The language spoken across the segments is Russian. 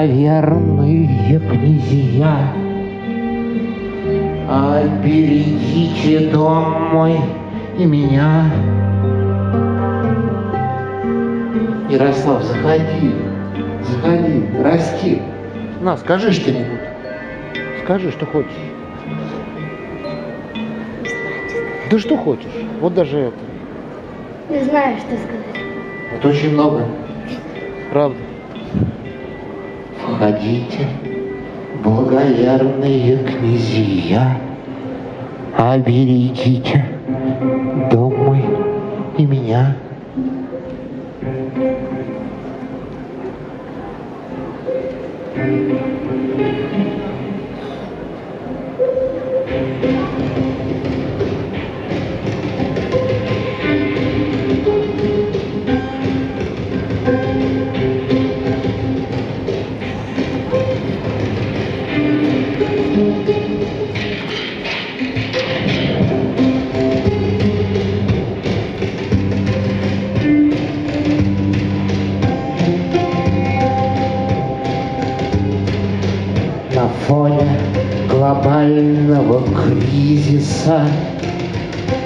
благоверные князья, Оберегите дом мой и меня. Ярослав, заходи, заходи, расти. На, скажи что-нибудь. Скажи, что хочешь. Да что хочешь? Вот даже это. Не знаю, что сказать. Это очень много. Правда. Входите, благоверные князья, оберегите дом мой и меня. На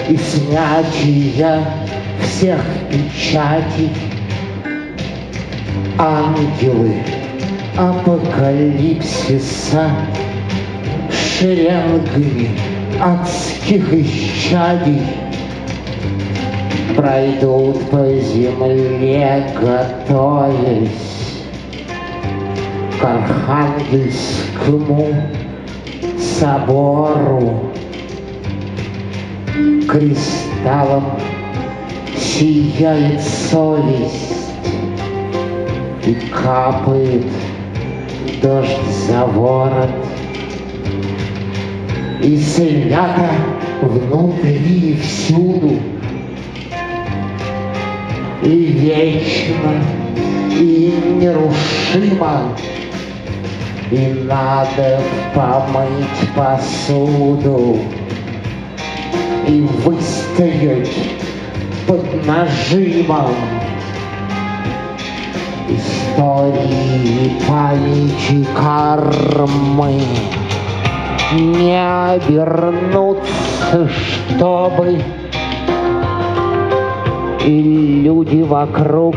и снятия всех печатей. Ангелы апокалипсиса шеренгами адских исчадий пройдут по земле, готовясь к Архангельскому собору кристаллом сияет совесть и капает дождь за ворот. И свято внутри и всюду. И вечно и нерушимо. И надо помыть посуду и выстоять под нажимом. Истории и памяти кармы не обернуться, чтобы и люди вокруг,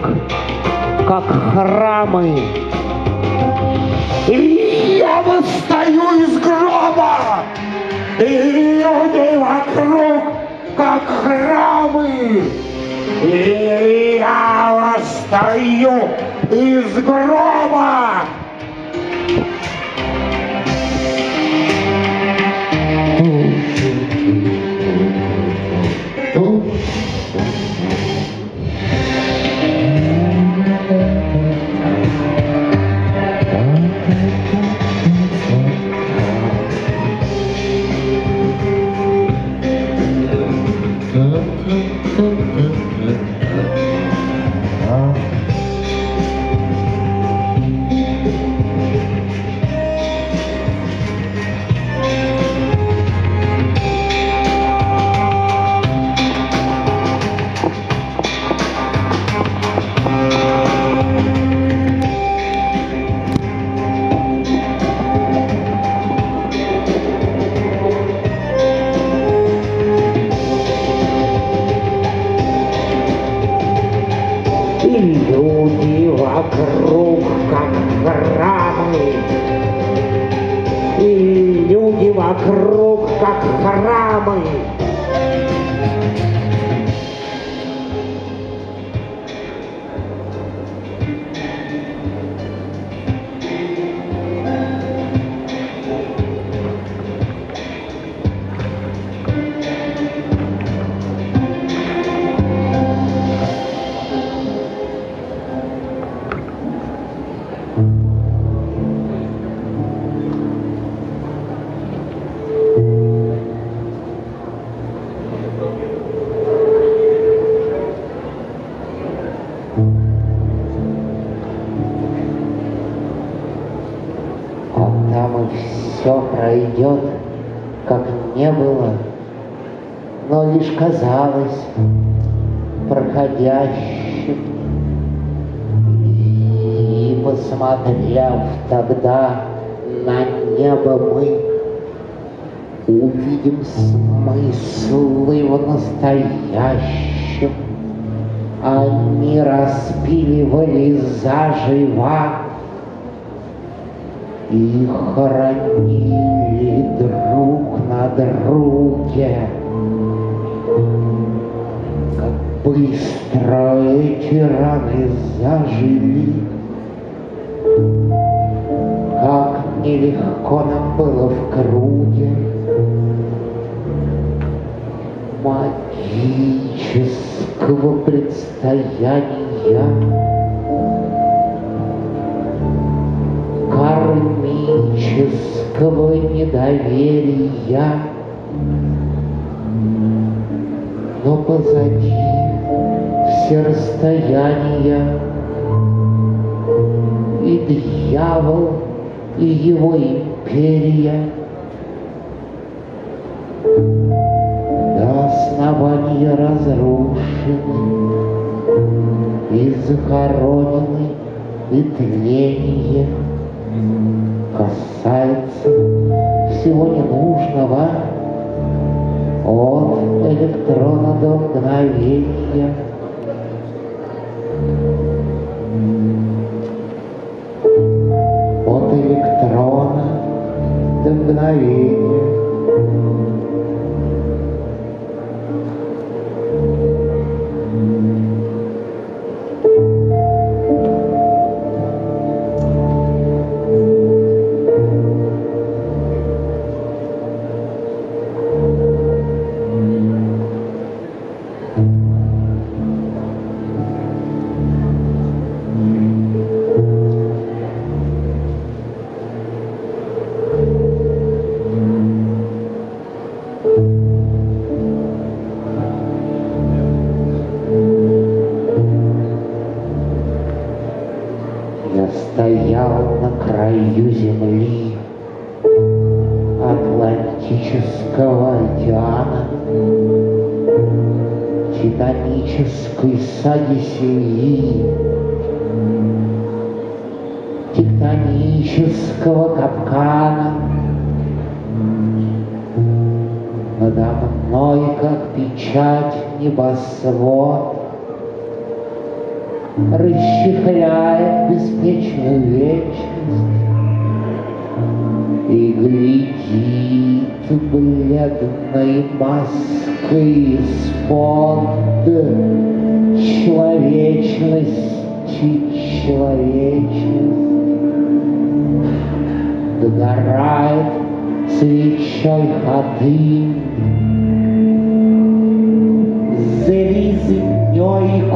как храмы, и я восстаю из гроба, и люди вокруг, как храмы. И я восстаю из гроба. И люди вокруг, как храмы. И люди вокруг, как храмы. Пройдет, как не было, но лишь казалось проходящим. И посмотрев тогда на небо мы, увидим смыслы в настоящем. Они распиливали заживо и хоронили друг на друге. Как быстро эти раны зажили, как нелегко нам было в круге магического предстояния. Кармического недоверия. Но позади все расстояния и дьявол, и его империя. До основания разрушены и захоронены и тление касается всего ненужного от электрона до мгновения. От электрона до мгновения. Семьи, Тектонического капкана. Надо мной, как печать небосвод, расчехляет беспечную вечность и глядит бледной маской из-под человечности человечность догорает свечой ходы за резней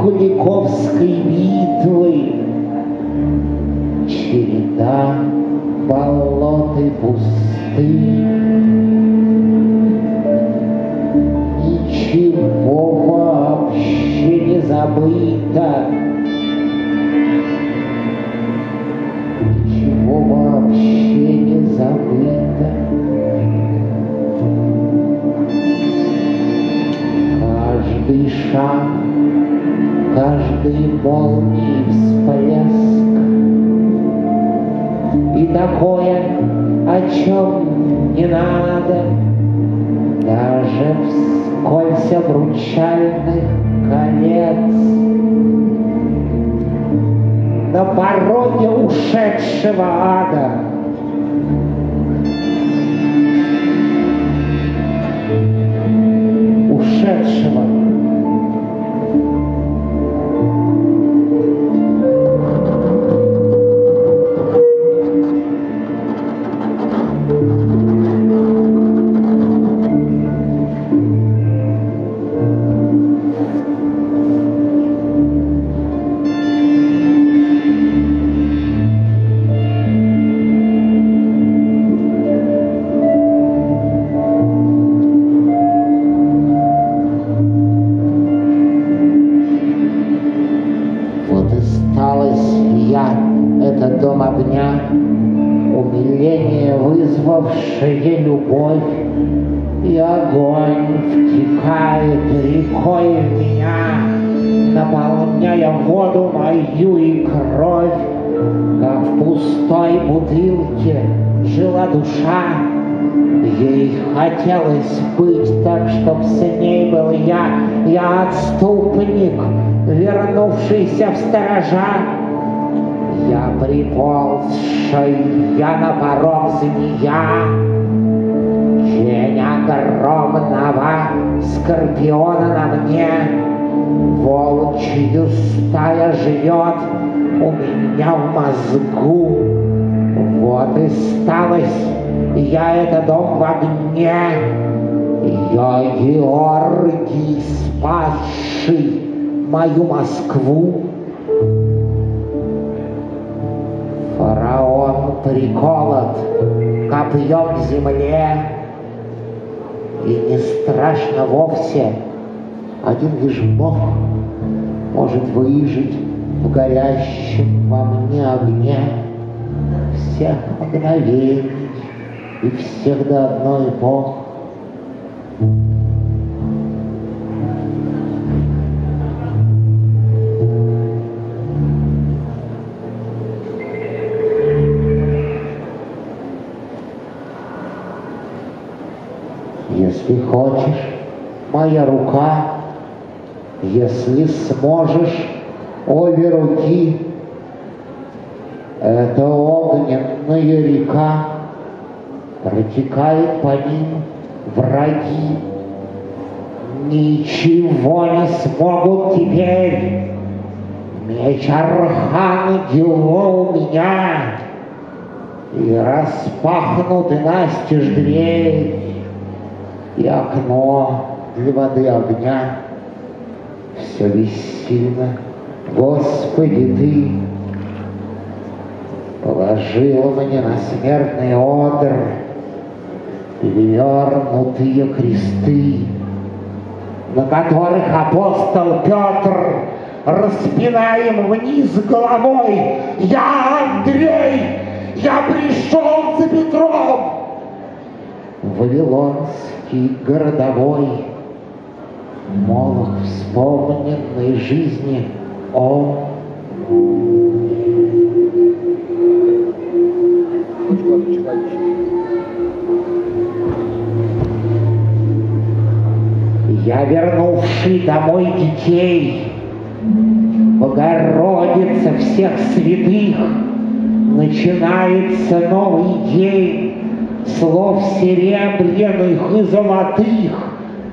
Куликовской битвы. Череда болот и пустынь. Ничего вообще не забыто. Ничего вообще не забыто. Каждый шаг, каждый молнии всплеск И такое, о чем не надо. Даже вскользь обручальных колец На пороге ушедшего ада вызвавшее любовь, и огонь втекает рекой в меня, наполняя воду мою и кровь, как в пустой бутылке жила душа. Ей хотелось быть так, чтоб с ней был я, я отступник, вернувшийся в сторожа. Я приползший, я на порог змея, Тень огромного скорпиона на мне, Волчью стая живет у меня в мозгу. Вот и сталось, я это дом в огне, Я Георгий, спасший мою Москву. Приколот копьем к земле, И не страшно вовсе, один лишь Бог может выжить в горящем во мне огне. Всех мгновений и всех до одной эпох. Хочешь, моя рука, если сможешь, обе руки, это огненная река, протекает по ним враги. Ничего не смогут теперь. Меч Архангела у меня, и распахнуты настежь дверь, и окно для воды огня. Все бессильно, Господи, Ты положил мне на смертный одр перевернутые кресты, на которых апостол Петр распинаем вниз головой. Я Андрей, я пришел за Петром. Вавилонский городовой, Молох вспомненной жизни, он. Я вернувший домой детей, Богородица всех святых, Начинается новый день Слов серебряных и золотых,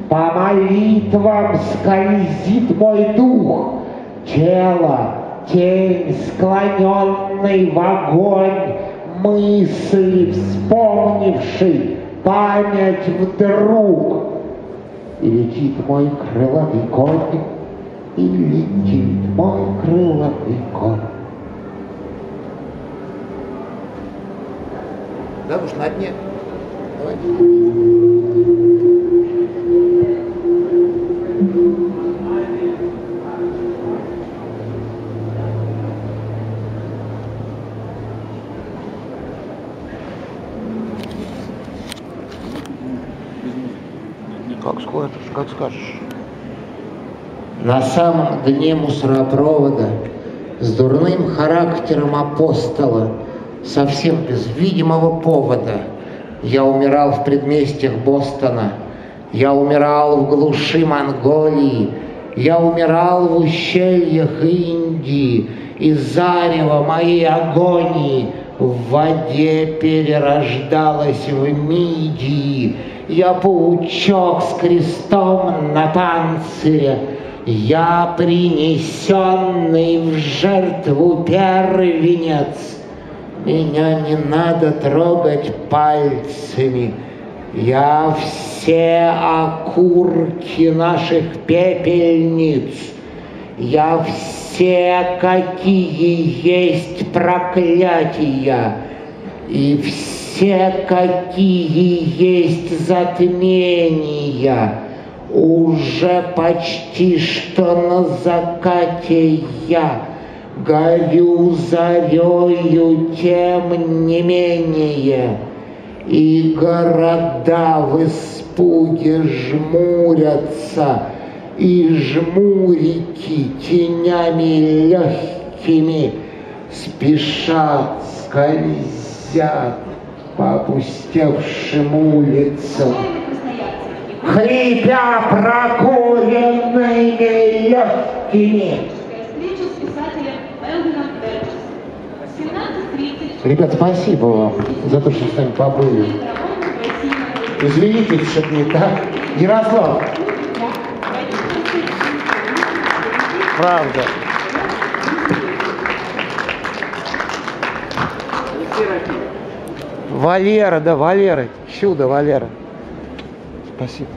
По молитвам скользит мой дух, Тело, тень, склоненный в огонь, Мысли вспомнивший, память вдруг — и летит мой крылатый конь, и летит мой крылатый конь. Да, уж на дне. Давай. Как скажешь, как скажешь. На самом дне мусоропровода с дурным характером апостола, совсем без видимого повода, я умирал в предместьях Бостона, я умирал в глуши Монголии, я умирал в ущельях Индии, и зарево моей агонии в воде перерождалось в мидии. Я паучок с крестом на панцире, я принесенный в жертву первенец. Меня не надо трогать пальцами. Я все окурки наших пепельниц. Я все, какие есть проклятия. И все, какие есть затмения. Уже почти что на закате я горю зарею, тем не менее. И города в испуге жмурятся, и жмурики тенями легкими спешат, скользят по опустевшим улицам, хрипя прокуренными легкими. Встречу с писателем Мелвином Дербисом. 17.30 Ребят, спасибо вам за то, что с нами побыли. Извините, что-то не так. Ярослав, Правда. Валера, да, Валера. Чудо, Валера. Спасибо.